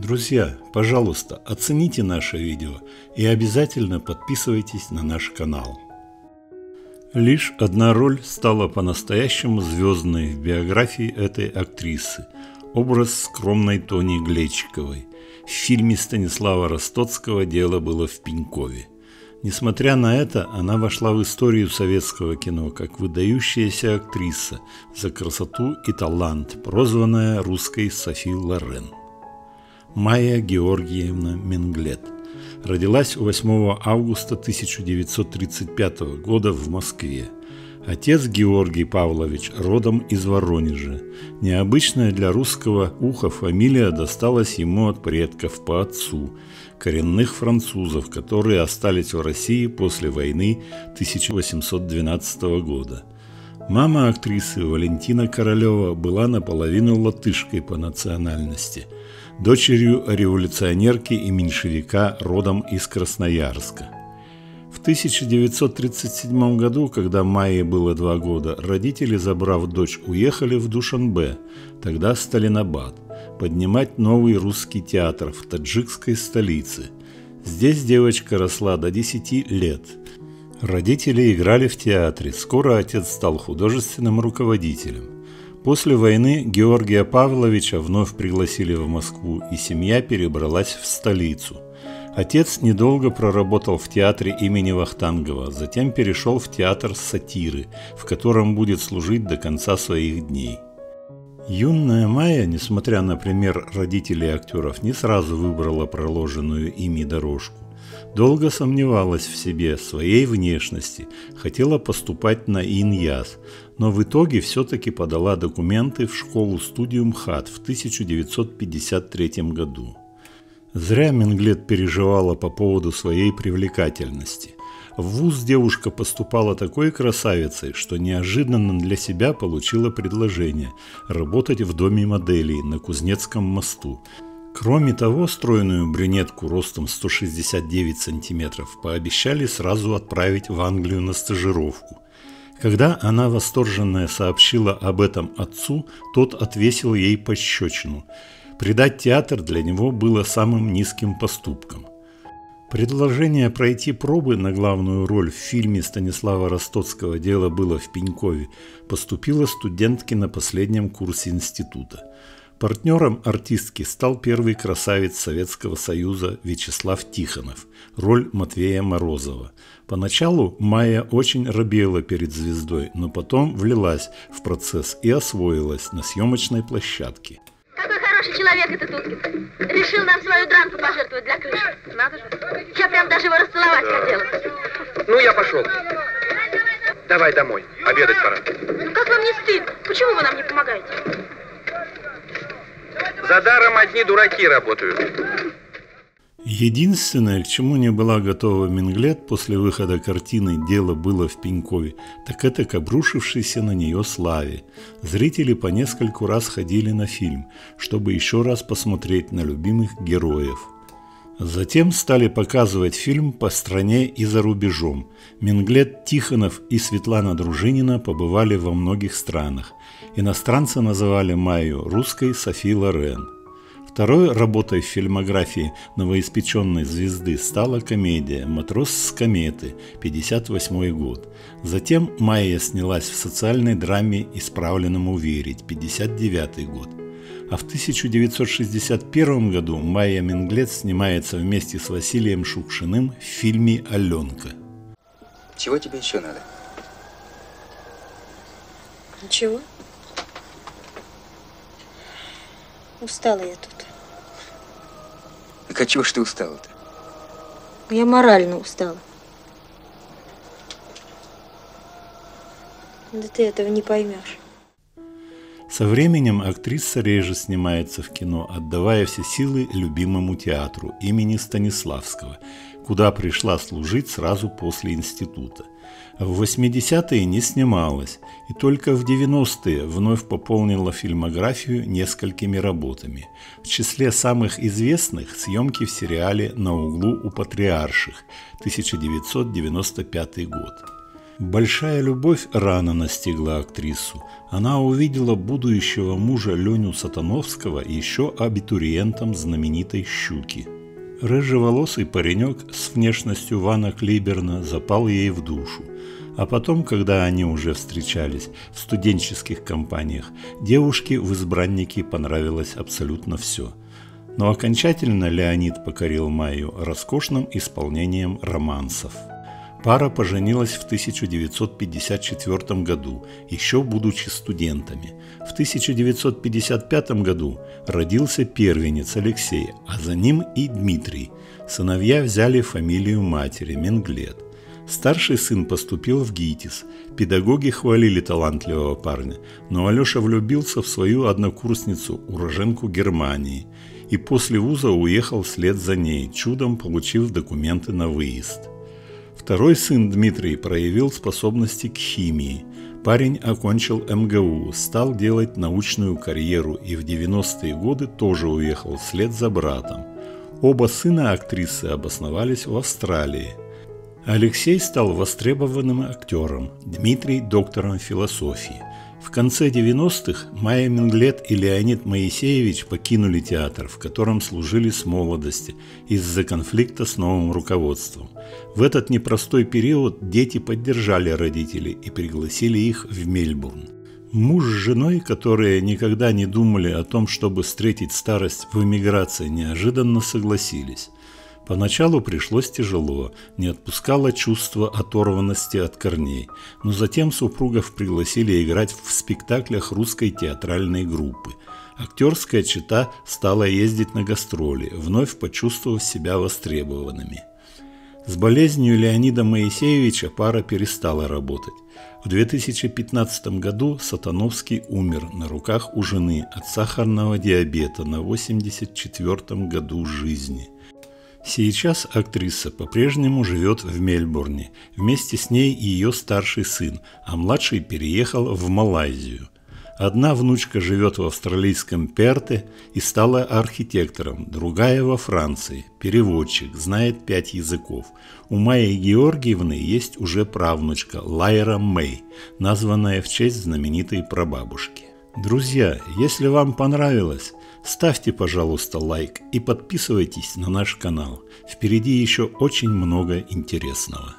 Друзья, пожалуйста, оцените наше видео и обязательно подписывайтесь на наш канал. Лишь одна роль стала по-настоящему звездной в биографии этой актрисы – образ скромной Тони Глечиковой. В фильме Станислава Ростоцкого «Дело было в Пенькове». Несмотря на это, она вошла в историю советского кино как выдающаяся актриса за красоту и талант, прозванная русской Софи Лорен. Майя Георгиевна Менглет родилась 8 августа 1935 года в Москве. Отец Георгий Павлович родом из Воронежа. Необычная для русского уха фамилия досталась ему от предков по отцу, коренных французов, которые остались в России после войны 1812 года. Мама актрисы Валентина Королева была наполовину латышкой по национальности – дочерью революционерки и меньшевика родом из Красноярска. В 1937 году, когда Майе было два года, родители, забрав дочь, уехали в Душанбе, тогда Сталинабад, поднимать новый русский театр в таджикской столице. Здесь девочка росла до 10 лет. Родители играли в театре, скоро отец стал художественным руководителем. После войны Георгия Павловича вновь пригласили в Москву, и семья перебралась в столицу. Отец недолго проработал в театре имени Вахтангова, затем перешел в театр сатиры, в котором будет служить до конца своих дней. Юная Майя, несмотря на пример родителей актеров, не сразу выбрала проложенную ими дорожку. Долго сомневалась в себе, своей внешности, хотела поступать на ИНЯС, но в итоге все-таки подала документы в школу-студию МХАТ в 1953 году. Зря Менглет переживала по поводу своей привлекательности. В ВУЗ девушка поступала такой красавицей, что неожиданно для себя получила предложение работать в доме моделей на Кузнецком мосту – Кроме того, стройную брюнетку ростом 169 сантиметров пообещали сразу отправить в Англию на стажировку. Когда она восторженная сообщила об этом отцу, тот отвесил ей пощечину. Предать театр для него было самым низким поступком. Предложение пройти пробы на главную роль в фильме Станислава Ростоцкого «Дело было в Пенькове» поступило студентке на последнем курсе института. Партнером артистки стал первый красавец Советского Союза Вячеслав Тихонов, роль Матвея Морозова. Поначалу Майя очень робела перед звездой, но потом влилась в процесс и освоилась на съемочной площадке. Какой хороший человек этот Уткин. Решил нам свою дранку пожертвовать для крыши. Надо же. Я прям даже его расцеловать да. хотела. Ну, я пошел. Давай домой. Обедать пора. Ну, как вам не стыдно? Почему вы нам не помогаете? За даром одни дураки работают. Единственное, к чему не была готова Минглет после выхода картины «Дело было в Пенькове», так это к обрушившейся на нее славе. Зрители по нескольку раз ходили на фильм, чтобы еще раз посмотреть на любимых героев. Затем стали показывать фильм по стране и за рубежом. Минглет Тихонов и Светлана Дружинина побывали во многих странах. Иностранцы называли Майю русской Софи Лорен. Второй работой в фильмографии новоиспеченной звезды стала комедия «Матрос с кометы» 1958 год. Затем Майя снялась в социальной драме «Исправленному верить» 1959 год. А в 1961 году Майя Менглет снимается вместе с Василием Шукшиным в фильме «Аленка». Чего тебе еще надо? Ничего. Устала я тут. Так а чего ж ты устала-то? Я морально устала. Да ты этого не поймешь. Со временем актриса реже снимается в кино, отдавая все силы любимому театру имени Станиславского, куда пришла служить сразу после института. В 80-е не снималась, и только в 90-е вновь пополнила фильмографию несколькими работами. В числе самых известных съемки в сериале «На углу у патриарших» 1995 год. Большая любовь рано настигла актрису. Она увидела будущего мужа Леню Сатановского еще абитуриентом знаменитой «Щуки». Рыжеволосый паренек с внешностью Вана Клиберна запал ей в душу. А потом, когда они уже встречались в студенческих компаниях, девушке в избраннике понравилось абсолютно все. Но окончательно Леонид покорил Майю роскошным исполнением романсов. Пара поженилась в 1954 году, еще будучи студентами. В 1955 году родился первенец Алексей, а за ним и Дмитрий. Сыновья взяли фамилию матери Менглет. Старший сын поступил в ГИТИС. Педагоги хвалили талантливого парня, но Алеша влюбился в свою однокурсницу, уроженку Германии, и после вуза уехал вслед за ней, чудом получив документы на выезд. Второй сын Дмитрий проявил способности к химии. Парень окончил МГУ, стал делать научную карьеру и в 90-е годы тоже уехал вслед за братом. Оба сына актрисы обосновались в Австралии – Алексей стал востребованным актером, Дмитрий – доктором философии. В конце 90-х Майя Минглет и Леонид Моисеевич покинули театр, в котором служили с молодости из-за конфликта с новым руководством. В этот непростой период дети поддержали родителей и пригласили их в Мельбурн. Муж с женой, которые никогда не думали о том, чтобы встретить старость в эмиграции, неожиданно согласились. Поначалу пришлось тяжело, не отпускало чувство оторванности от корней, но затем супругов пригласили играть в спектаклях русской театральной группы. Актерская чита стала ездить на гастроли, вновь почувствовав себя востребованными. С болезнью Леонида Моисеевича пара перестала работать. В 2015 году Сатановский умер на руках у жены от сахарного диабета на 84 году жизни – Сейчас актриса по-прежнему живет в Мельбурне. Вместе с ней и ее старший сын, а младший переехал в Малайзию. Одна внучка живет в австралийском Перте и стала архитектором, другая во Франции, переводчик, знает пять языков. У Майи Георгиевны есть уже правнучка Лайра Мэй, названная в честь знаменитой прабабушки. Друзья, если вам понравилось, Ставьте, пожалуйста, лайк и подписывайтесь на наш канал. Впереди еще очень много интересного.